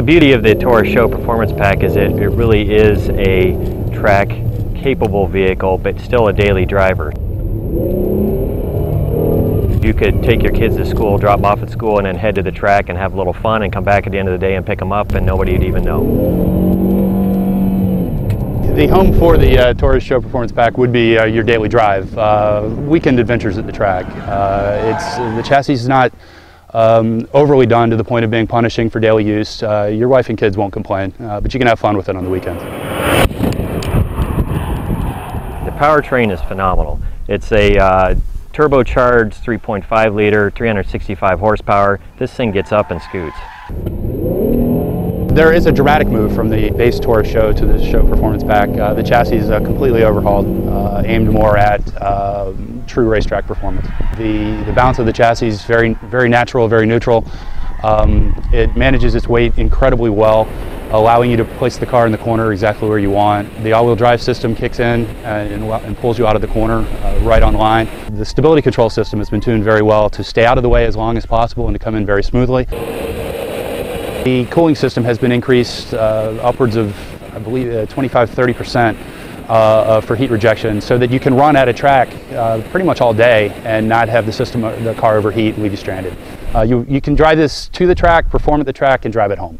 The beauty of the Taurus SHO Performance Pack is it, it really is a track capable vehicle, but still a daily driver. You could take your kids to school, drop them off at school, and then head to the track and have a little fun and come back at the end of the day and pick them up and nobody would even know. The home for the uh, SHO Performance Pack would be uh, your daily drive, uh, weekend adventures at the track. Uh, it's the chassis is not um, overly done to the point of being punishing for daily use. Uh, your wife and kids won't complain, uh, but you can have fun with it on the weekends. The powertrain is phenomenal. It's a uh, turbocharged 3.5 liter, 365 horsepower. This thing gets up and scoots. There is a dramatic move from the base Taurus SHO to the SHO performance pack. Uh, the chassis is uh, completely overhauled, uh, aimed more at uh, true racetrack performance. The, the balance of the chassis is very, very natural, very neutral. Um, it manages its weight incredibly well, allowing you to place the car in the corner exactly where you want. The all-wheel drive system kicks in and, and, pulls you out of the corner uh, right on line. The stability control system has been tuned very well to stay out of the way as long as possible and to come in very smoothly. The cooling system has been increased uh, upwards of, I believe, uh, 25, 30 percent uh, uh, for heat rejection so that you can run at a track uh, pretty much all day and not have the system, the car overheat and leave you stranded. Uh, you, you can drive this to the track, perform at the track, and drive it home.